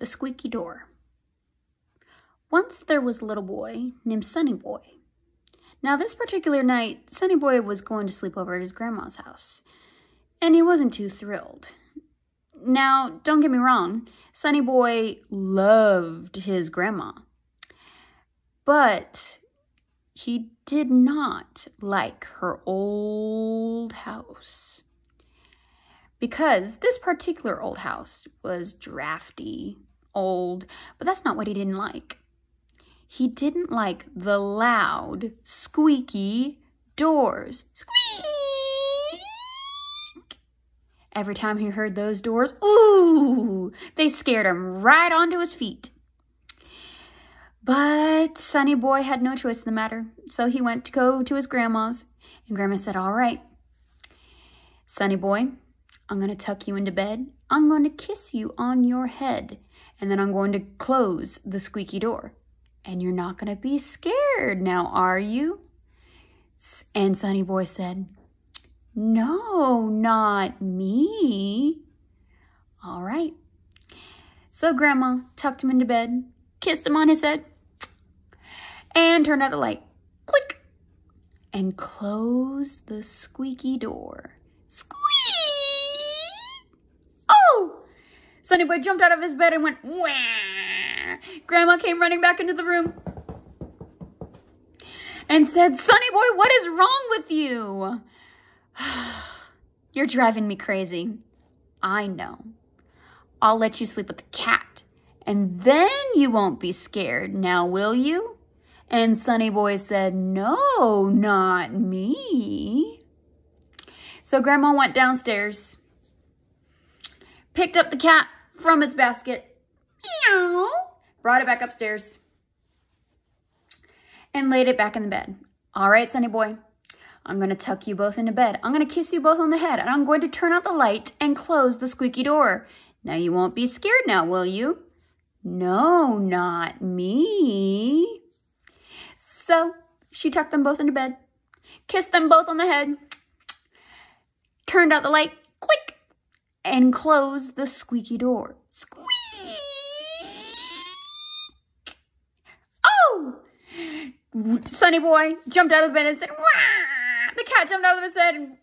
the squeaky door. Once there was a little boy named Sunny Boy. Now this particular night, Sunny Boy was going to sleep over at his grandma's house, and he wasn't too thrilled. Now, don't get me wrong, Sunny Boy loved his grandma, but he did not like her old house because this particular old house was drafty, old, but that's not what he didn't like. He didn't like the loud, squeaky doors. Squeak! Every time he heard those doors, ooh, they scared him right onto his feet. But Sunny Boy had no choice in the matter, so he went to go to his grandma's, and Grandma said, all right, Sunny Boy, I'm going to tuck you into bed. I'm going to kiss you on your head. And then I'm going to close the squeaky door. And you're not going to be scared now, are you? And Sunny Boy said, No, not me. All right. So Grandma tucked him into bed, kissed him on his head, and turned out the light. Click! And closed the squeaky door. Squeak! Sunny Boy jumped out of his bed and went, Wah! Grandma came running back into the room and said, Sunny Boy, what is wrong with you? You're driving me crazy. I know. I'll let you sleep with the cat, and then you won't be scared, now will you? And Sunny Boy said, no, not me. So Grandma went downstairs, picked up the cat, from its basket. Meow. Brought it back upstairs. And laid it back in the bed. All right, Sunny boy. I'm going to tuck you both into bed. I'm going to kiss you both on the head. And I'm going to turn out the light and close the squeaky door. Now you won't be scared now, will you? No, not me. So she tucked them both into bed, kissed them both on the head, turned out the light, click, and close the squeaky door. Squeak! Oh! Sunny boy jumped out of bed and said, Wah! The cat jumped out of his head and, and meow!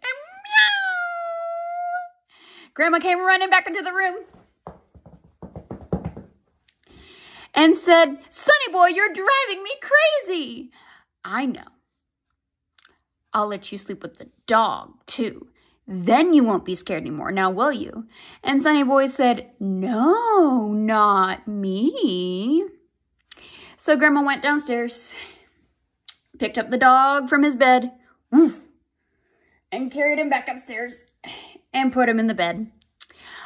Grandma came running back into the room and said, Sunny boy, you're driving me crazy. I know. I'll let you sleep with the dog, too. Then you won't be scared anymore, now will you? And Sunny Boy said, no, not me. So Grandma went downstairs, picked up the dog from his bed, woof, and carried him back upstairs and put him in the bed.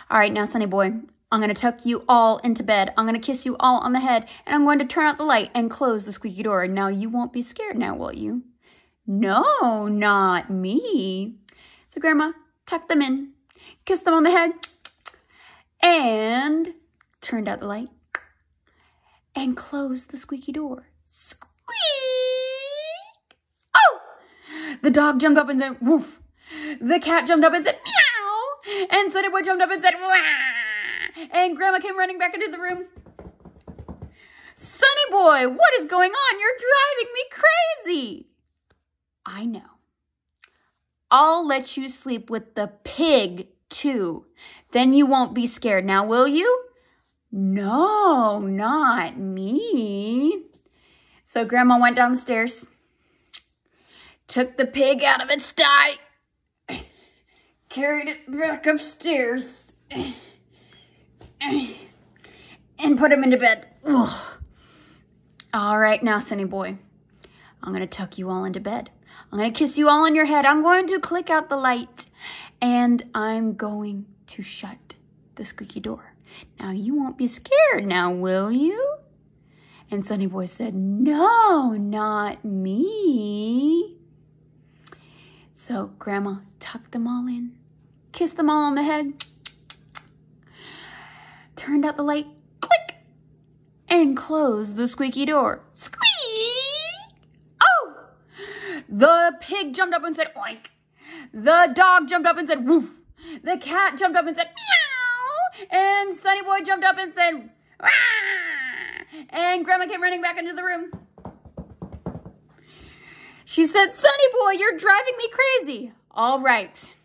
All right, now, Sunny Boy, I'm going to tuck you all into bed. I'm going to kiss you all on the head, and I'm going to turn out the light and close the squeaky door. Now, you won't be scared now, will you? No, not me. So grandma tucked them in, kissed them on the head, and turned out the light and closed the squeaky door. Squeak! Oh! The dog jumped up and said, woof. The cat jumped up and said, meow. And Sunny Boy jumped up and said, wah. And Grandma came running back into the room. Sunny Boy, what is going on? You're driving me crazy. I know. I'll let you sleep with the pig too. Then you won't be scared now, will you? No, not me. So Grandma went down the stairs, took the pig out of its sty, carried it back upstairs, and put him into bed. Ugh. All right, now, Sunny boy, I'm going to tuck you all into bed. I'm going to kiss you all on your head. I'm going to click out the light and I'm going to shut the squeaky door. Now you won't be scared now, will you? And Sunny Boy said, no, not me. So Grandma tucked them all in, kissed them all on the head, turned out the light, click, and closed the squeaky door. Squeak! The pig jumped up and said oink. The dog jumped up and said woof. The cat jumped up and said meow. And Sunny Boy jumped up and said And Grandma came running back into the room. She said, Sonny boy, you're driving me crazy. All right.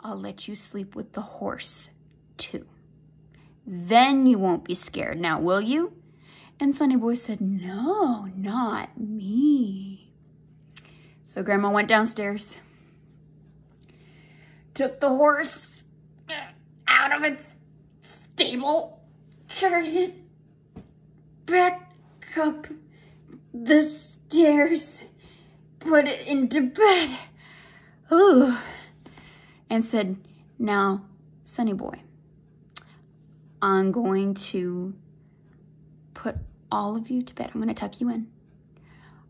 I'll let you sleep with the horse, too. Then you won't be scared now, will you? And Sonny Boy said, no, not me. So Grandma went downstairs, took the horse out of its stable, carried it back up the stairs, put it into bed. Ooh. And said, now, Sonny boy, I'm going to put all of you to bed. I'm going to tuck you in.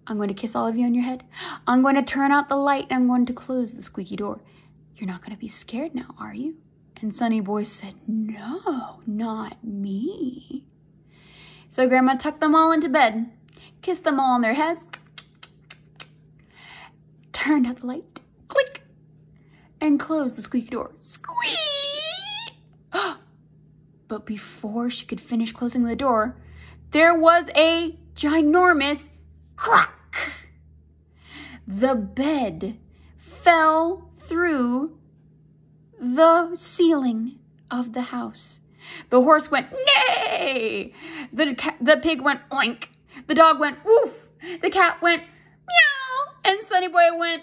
I'm going to kiss all of you on your head. I'm going to turn out the light and I'm going to close the squeaky door. You're not going to be scared now, are you? And Sonny Boy said, no, not me. So Grandma tucked them all into bed, kissed them all on their heads, turned out the light, click, and closed the squeaky door. Squeak! but before she could finish closing the door, there was a ginormous crack. The bed fell through the ceiling of the house. The horse went, nay! The, the pig went, oink! The dog went, woof! The cat went, meow! And Sonny Boy went,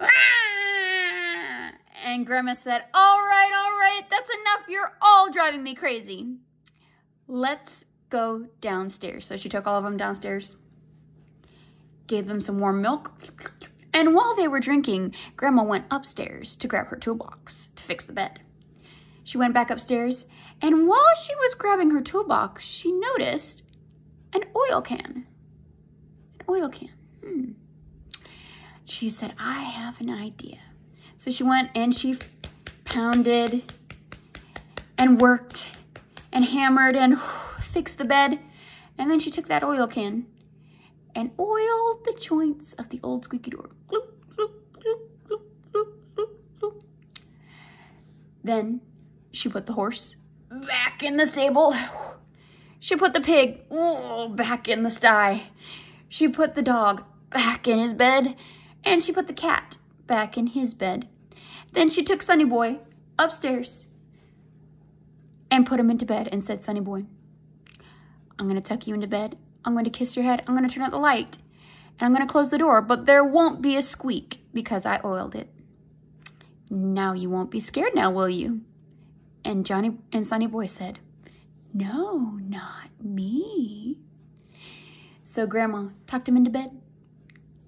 ah! And Grandma said, all right, all right, that's enough. You're all driving me crazy. Let's go downstairs. So she took all of them downstairs, gave them some warm milk, and while they were drinking, Grandma went upstairs to grab her toolbox to fix the bed. She went back upstairs, and while she was grabbing her toolbox, she noticed an oil can. An oil can. Hmm. She said, I have an idea. So she went and she pounded and worked and hammered and fixed the bed. And then she took that oil can and oiled the joints of the old squeaky door. Then she put the horse back in the stable. She put the pig back in the sty. She put the dog back in his bed. And she put the cat back in his bed. Then she took Sonny Boy upstairs and put him into bed and said, Sonny Boy, I'm going to tuck you into bed. I'm going to kiss your head. I'm going to turn out the light. And I'm going to close the door. But there won't be a squeak because I oiled it. Now you won't be scared now, will you? And Johnny and Sonny Boy said, No, not me. So Grandma tucked him into bed,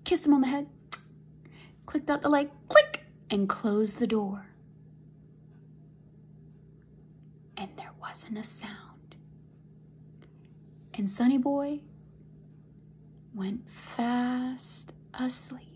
kissed him on the head, clicked out the light, click, and closed the door. And there wasn't a sound and Sonny Boy went fast asleep.